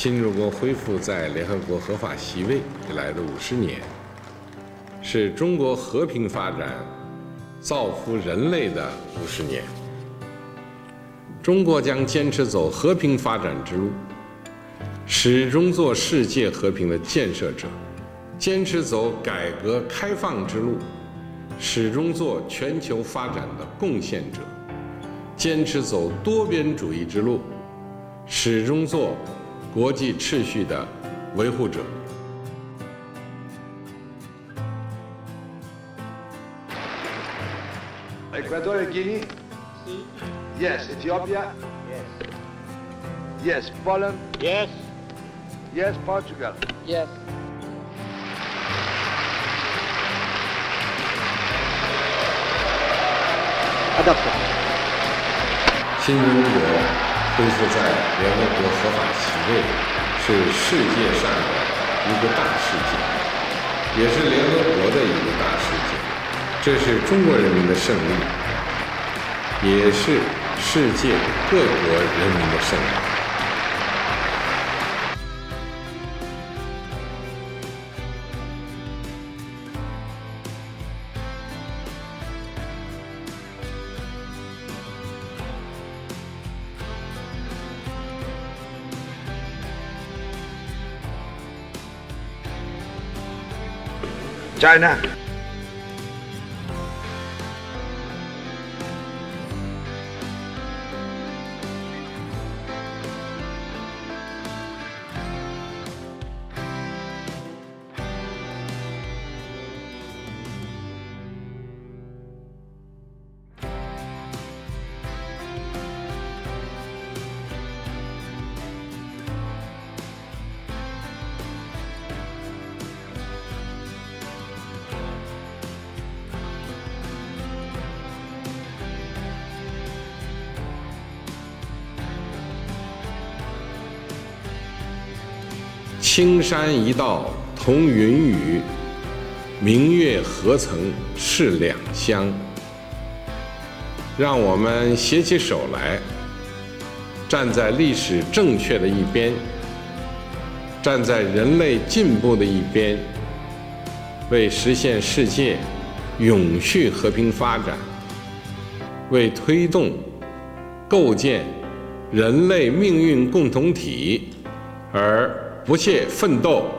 新中国恢复在联合国合法席位以来的五十年，是中国和平发展、造福人类的五十年。中国将坚持走和平发展之路，始终做世界和平的建设者；坚持走改革开放之路，始终做全球发展的贡献者；坚持走多边主义之路，始终做国际秩序的维护者。Equatorial Guinea? Yes. Ethiopia? Yes. Yes. Poland? Yes. Yes. Portugal? Yes. 新中国恢复在联合国合法是世界上的一个大事件，也是联合国的一个大事件。这是中国人民的胜利，也是世界各国人民的胜利。China? “青山一道同云雨，明月何曾是两乡。”让我们携起手来，站在历史正确的一边，站在人类进步的一边，为实现世界永续和平发展，为推动构建人类命运共同体而不懈奋斗。